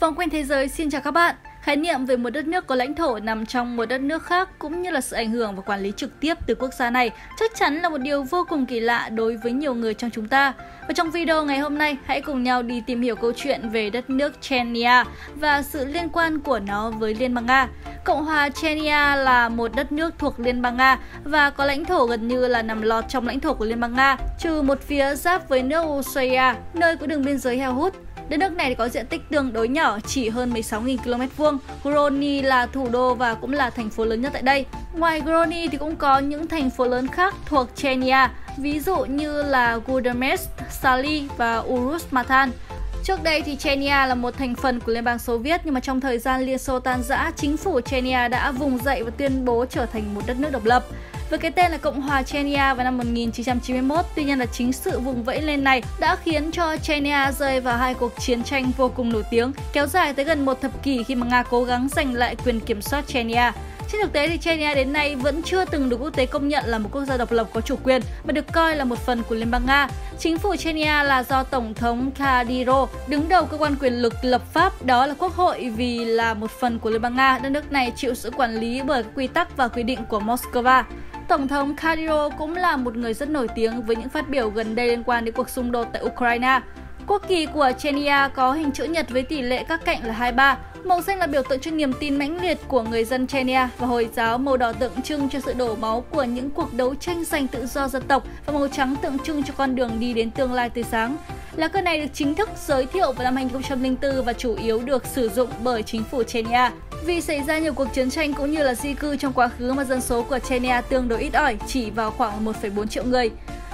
Vòng quanh thế giới xin chào các bạn. Khái niệm về một đất nước có lãnh thổ nằm trong một đất nước khác cũng như là sự ảnh hưởng và quản lý trực tiếp từ quốc gia này chắc chắn là một điều vô cùng kỳ lạ đối với nhiều người trong chúng ta. Và trong video ngày hôm nay, hãy cùng nhau đi tìm hiểu câu chuyện về đất nước Chechnya và sự liên quan của nó với Liên bang Nga. Cộng hòa Chechnya là một đất nước thuộc Liên bang Nga và có lãnh thổ gần như là nằm lọt trong lãnh thổ của Liên bang Nga, trừ một phía giáp với nước Ukraine, nơi có đường biên giới heo hút. Đất nước này có diện tích tương đối nhỏ, chỉ hơn 16.000 km vuông. Grozny là thủ đô và cũng là thành phố lớn nhất tại đây. Ngoài Grozny thì cũng có những thành phố lớn khác thuộc Chechnya, ví dụ như là Gudermes, Sali và Urusmatan. Trước đây thì Chechnya là một thành phần của Liên bang Xô Viết nhưng mà trong thời gian Liên Xô tan rã, chính phủ Chechnya đã vùng dậy và tuyên bố trở thành một đất nước độc lập với cái tên là Cộng hòa Chechnya vào năm 1991. Tuy nhiên là chính sự vùng vẫy lên này đã khiến cho Chechnya rơi vào hai cuộc chiến tranh vô cùng nổi tiếng, kéo dài tới gần một thập kỷ khi mà Nga cố gắng giành lại quyền kiểm soát Chechnya. Trên thực tế thì Chechnya đến nay vẫn chưa từng được quốc tế công nhận là một quốc gia độc lập có chủ quyền mà được coi là một phần của Liên bang Nga. Chính phủ Chechnya là do Tổng thống Kadyrov đứng đầu cơ quan quyền lực lập pháp, đó là Quốc hội vì là một phần của Liên bang Nga. Đất nước này chịu sự quản lý bởi các quy tắc và quy định của Moscow. Tổng thống Kadyrov cũng là một người rất nổi tiếng với những phát biểu gần đây liên quan đến cuộc xung đột tại Ukraine. Quốc kỳ của Chechnya có hình chữ nhật với tỷ lệ các cạnh là 23. Màu xanh là biểu tượng cho niềm tin mãnh liệt của người dân Chechnya và Hồi giáo màu đỏ tượng trưng cho sự đổ máu của những cuộc đấu tranh giành tự do dân tộc và màu trắng tượng trưng cho con đường đi đến tương lai tươi sáng. Lá cờ này được chính thức giới thiệu vào năm 2004 và chủ yếu được sử dụng bởi chính phủ Chechnya. Vì xảy ra nhiều cuộc chiến tranh cũng như là di cư trong quá khứ mà dân số của Chechnya tương đối ít ỏi, chỉ vào khoảng 1,4 triệu người.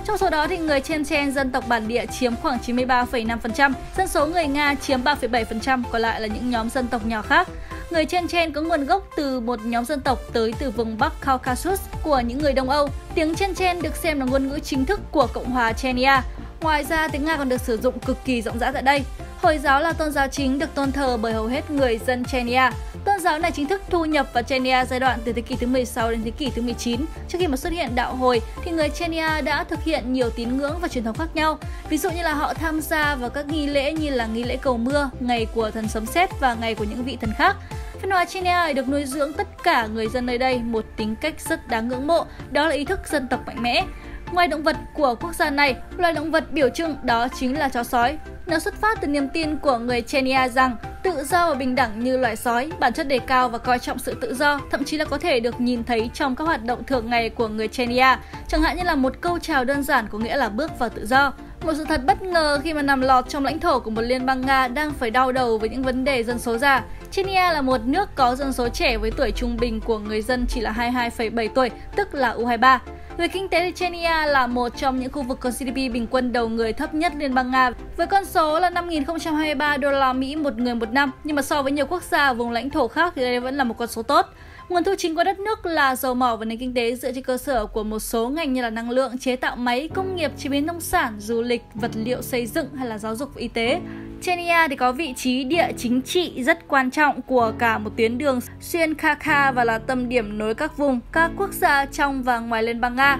Trong số đó thì người Chechen dân tộc bản địa chiếm khoảng 93,5%, dân số người Nga chiếm 3,7%, còn lại là những nhóm dân tộc nhỏ khác. Người Chechen có nguồn gốc từ một nhóm dân tộc tới từ vùng Bắc Caucasus của những người Đông Âu. Tiếng Chechen được xem là ngôn ngữ chính thức của Cộng hòa Chechnya. Ngoài ra, tiếng Nga còn được sử dụng cực kỳ rộng rãi tại đây. Hồi giáo là tôn giáo chính được tôn thờ bởi hầu hết người dân Chechnya. Vâng, Tôn giáo này chính thức thu nhập vào Chania giai đoạn từ thế kỷ thứ 16 đến thế kỷ thứ 19. Trước khi mà xuất hiện đạo hồi thì người Chania đã thực hiện nhiều tín ngưỡng và truyền thống khác nhau. Ví dụ như là họ tham gia vào các nghi lễ như là nghi lễ cầu mưa, ngày của thần sấm sét và ngày của những vị thần khác. Văn hóa Chania được nuôi dưỡng tất cả người dân nơi đây một tính cách rất đáng ngưỡng mộ, đó là ý thức dân tộc mạnh mẽ. Ngoài động vật của quốc gia này, loài động vật biểu trưng đó chính là chó sói. Nó xuất phát từ niềm tin của người Chania rằng tự do và bình đẳng như loài sói, bản chất đề cao và coi trọng sự tự do, thậm chí là có thể được nhìn thấy trong các hoạt động thường ngày của người Chenia, chẳng hạn như là một câu chào đơn giản có nghĩa là bước vào tự do. Một sự thật bất ngờ khi mà nằm lọt trong lãnh thổ của một liên bang Nga đang phải đau đầu với những vấn đề dân số già. Chechnya là một nước có dân số trẻ với tuổi trung bình của người dân chỉ là 22,7 tuổi, tức là U23. Về kinh tế thì Chechnya là một trong những khu vực có GDP bình quân đầu người thấp nhất Liên bang Nga với con số là 5.023 đô la Mỹ một người một năm. Nhưng mà so với nhiều quốc gia vùng lãnh thổ khác thì đây vẫn là một con số tốt. Nguồn thu chính của đất nước là dầu mỏ và nền kinh tế dựa trên cơ sở của một số ngành như là năng lượng, chế tạo máy, công nghiệp, chế biến nông sản, du lịch, vật liệu xây dựng hay là giáo dục và y tế. Chechnya thì có vị trí địa chính trị rất quan trọng của cả một tuyến đường xuyên Kaka và là tâm điểm nối các vùng, các quốc gia trong và ngoài Liên bang Nga.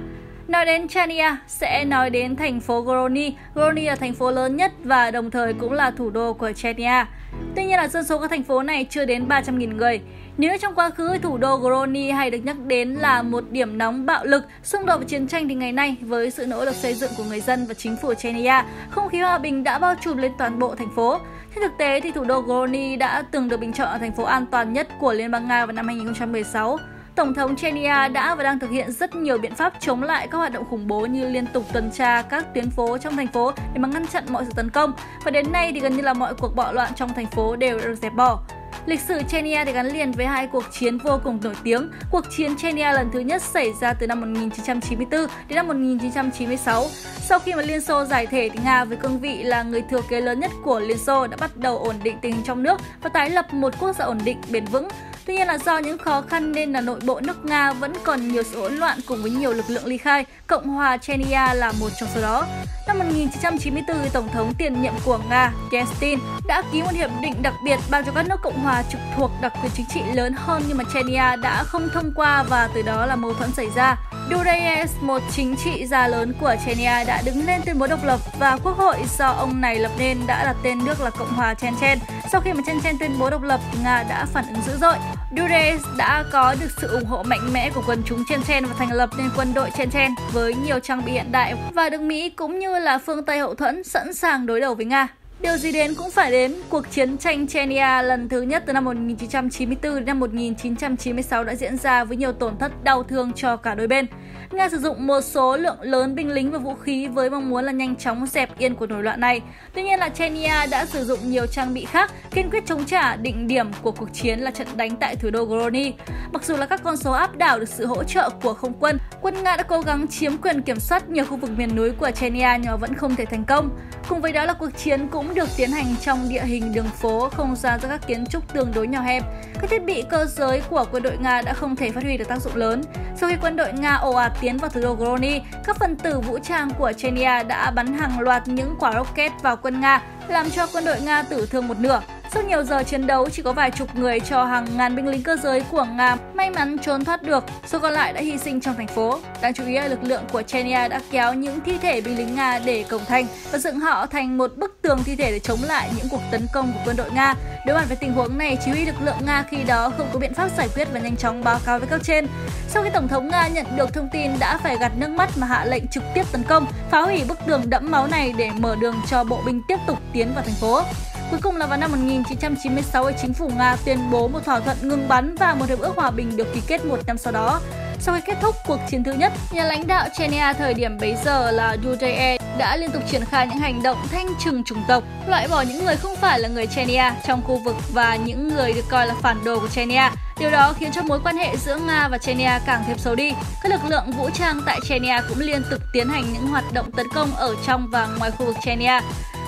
Nói đến Chechnya sẽ nói đến thành phố Grozny. Grozny là thành phố lớn nhất và đồng thời cũng là thủ đô của Chechnya. Tuy nhiên là dân số các thành phố này chưa đến 300.000 người. Nếu trong quá khứ thủ đô Grozny hay được nhắc đến là một điểm nóng bạo lực, xung đột và chiến tranh thì ngày nay với sự nỗ lực xây dựng của người dân và chính phủ Chechnya, không khí hòa bình đã bao trùm lên toàn bộ thành phố. Trên thực tế thì thủ đô Grozny đã từng được bình chọn là thành phố an toàn nhất của Liên bang Nga vào năm 2016. Tổng thống Chechnya đã và đang thực hiện rất nhiều biện pháp chống lại các hoạt động khủng bố như liên tục tuần tra các tuyến phố trong thành phố để mà ngăn chặn mọi sự tấn công. Và đến nay thì gần như là mọi cuộc bạo loạn trong thành phố đều được dẹp bỏ. Lịch sử Chechnya thì gắn liền với hai cuộc chiến vô cùng nổi tiếng. Cuộc chiến Chechnya lần thứ nhất xảy ra từ năm 1994 đến năm 1996. Sau khi mà Liên Xô giải thể thì Nga với cương vị là người thừa kế lớn nhất của Liên Xô đã bắt đầu ổn định tình hình trong nước và tái lập một quốc gia ổn định, bền vững. Tuy nhiên là do những khó khăn nên là nội bộ nước Nga vẫn còn nhiều sự hỗn loạn cùng với nhiều lực lượng ly khai. Cộng hòa Chechnya là một trong số đó. Năm 1994, Tổng thống tiền nhiệm của Nga, Yeltsin, đã ký một hiệp định đặc biệt ban cho các nước Cộng hòa trực thuộc đặc quyền chính trị lớn hơn nhưng mà Chechnya đã không thông qua và từ đó là mâu thuẫn xảy ra. Dudayev, một chính trị gia lớn của Chechnya đã đứng lên tuyên bố độc lập và quốc hội do ông này lập nên đã đặt tên nước là Cộng hòa Chechen. Sau khi mà Chechen tuyên bố độc lập, Nga đã phản ứng dữ dội. Dudayev đã có được sự ủng hộ mạnh mẽ của quần chúng Chechen và thành lập nên quân đội Chechen với nhiều trang bị hiện đại và được Mỹ cũng như là phương Tây hậu thuẫn sẵn sàng đối đầu với Nga. Điều gì đến cũng phải đến, cuộc chiến tranh Chechnya lần thứ nhất từ năm 1994 đến năm 1996 đã diễn ra với nhiều tổn thất đau thương cho cả đôi bên. Nga sử dụng một số lượng lớn binh lính và vũ khí với mong muốn là nhanh chóng dẹp yên cuộc nổi loạn này. Tuy nhiên là Chechnya đã sử dụng nhiều trang bị khác, kiên quyết chống trả định điểm của cuộc chiến là trận đánh tại thủ đô Grozny. Mặc dù là các con số áp đảo được sự hỗ trợ của không quân, quân Nga đã cố gắng chiếm quyền kiểm soát nhiều khu vực miền núi của Chechnya nhưng vẫn không thể thành công. Cùng với đó là cuộc chiến cũng được tiến hành trong địa hình đường phố, không gian do các kiến trúc tương đối nhỏ hẹp. Các thiết bị cơ giới của quân đội Nga đã không thể phát huy được tác dụng lớn. Sau khi quân đội Nga ồ ạt tiến vào thủ đô Grozny, các phần tử vũ trang của Chechnya đã bắn hàng loạt những quả rocket vào quân Nga, làm cho quân đội Nga tử thương một nửa. Sau nhiều giờ chiến đấu, chỉ có vài chục người cho hàng ngàn binh lính cơ giới của Nga may mắn trốn thoát được, số còn lại đã hy sinh trong thành phố. Đáng chú ý là lực lượng của Chechnya đã kéo những thi thể binh lính Nga để cổng thành và dựng họ thành một bức tường thi thể để chống lại những cuộc tấn công của quân đội Nga. Đối mặt với tình huống này, chỉ huy lực lượng Nga khi đó không có biện pháp giải quyết và nhanh chóng báo cáo với cấp trên. Sau khi Tổng thống Nga nhận được thông tin đã phải gạt nước mắt mà hạ lệnh trực tiếp tấn công, phá hủy bức tường đẫm máu này để mở đường cho bộ binh tiếp tục tiến vào thành phố. Cuối cùng là vào năm 1996, chính phủ Nga tuyên bố một thỏa thuận ngừng bắn và một hiệp ước hòa bình được ký kết một năm sau đó. Sau khi kết thúc cuộc chiến thứ nhất, nhà lãnh đạo Chechnya thời điểm bấy giờ là Dudayev đã liên tục triển khai những hành động thanh trừng chủng tộc, loại bỏ những người không phải là người Chechnya trong khu vực và những người được coi là phản đồ của Chechnya. Điều đó khiến cho mối quan hệ giữa Nga và Chechnya càng thêm xấu đi. Các lực lượng vũ trang tại Chechnya cũng liên tục tiến hành những hoạt động tấn công ở trong và ngoài khu vực Chechnya.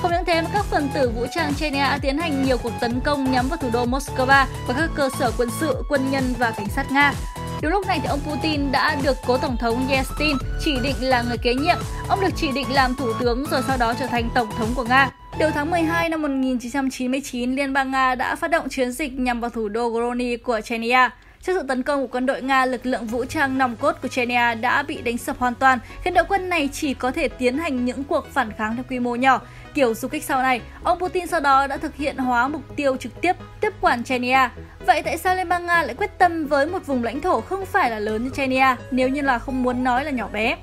Không những thế mà các phần tử vũ trang Chechnya đã tiến hành nhiều cuộc tấn công nhắm vào thủ đô Moscow và các cơ sở quân sự, quân nhân và cảnh sát Nga. Đúng lúc này thì ông Putin đã được cố tổng thống Yeltsin chỉ định là người kế nhiệm. Ông được chỉ định làm thủ tướng rồi sau đó trở thành tổng thống của Nga. Đầu tháng 12 năm 1999, Liên bang Nga đã phát động chiến dịch nhằm vào thủ đô Grozny của Chechnya. Trước sự tấn công của quân đội Nga, lực lượng vũ trang nòng cốt của Chechnya đã bị đánh sập hoàn toàn, khiến đội quân này chỉ có thể tiến hành những cuộc phản kháng theo quy mô nhỏ. Kiểu du kích sau này, ông Putin sau đó đã thực hiện hóa mục tiêu trực tiếp tiếp quản Chechnya. Vậy tại sao Liên bang Nga lại quyết tâm với một vùng lãnh thổ không phải là lớn như Chechnya nếu như là không muốn nói là nhỏ bé?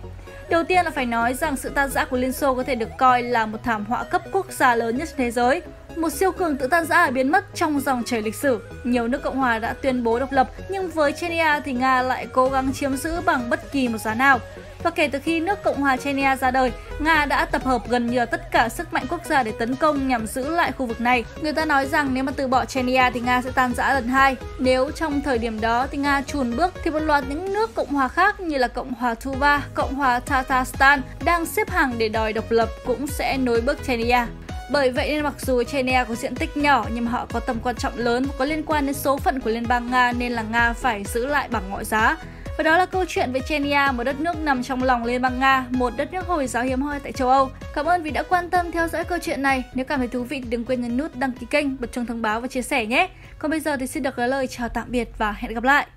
Đầu tiên là phải nói rằng sự tan rã của Liên Xô có thể được coi là một thảm họa cấp quốc gia lớn nhất trên thế giới. Một siêu cường tự tan rã biến mất trong dòng chảy lịch sử. Nhiều nước Cộng hòa đã tuyên bố độc lập, nhưng với Chechnya thì Nga lại cố gắng chiếm giữ bằng bất kỳ một giá nào. Và kể từ khi nước Cộng hòa Chechnya ra đời, Nga đã tập hợp gần như tất cả sức mạnh quốc gia để tấn công nhằm giữ lại khu vực này. Người ta nói rằng nếu mà từ bỏ Chechnya thì Nga sẽ tan rã lần hai. Nếu trong thời điểm đó thì Nga chùn bước thì một loạt những nước Cộng hòa khác như là Cộng hòa Tuva, Cộng hòa Tatarstan đang xếp hàng để đòi độc lập cũng sẽ nối bước Chechnya. Bởi vậy nên mặc dù Chechnya có diện tích nhỏ nhưng mà họ có tầm quan trọng lớn và có liên quan đến số phận của Liên bang Nga nên là Nga phải giữ lại bằng mọi giá. Và đó là câu chuyện về Chechnya, một đất nước nằm trong lòng Liên bang Nga, một đất nước Hồi giáo hiếm hoi tại châu Âu. Cảm ơn vì đã quan tâm theo dõi câu chuyện này. Nếu cảm thấy thú vị thì đừng quên nhấn nút đăng ký kênh, bật chuông thông báo và chia sẻ nhé. Còn bây giờ thì xin được gửi lời chào tạm biệt và hẹn gặp lại.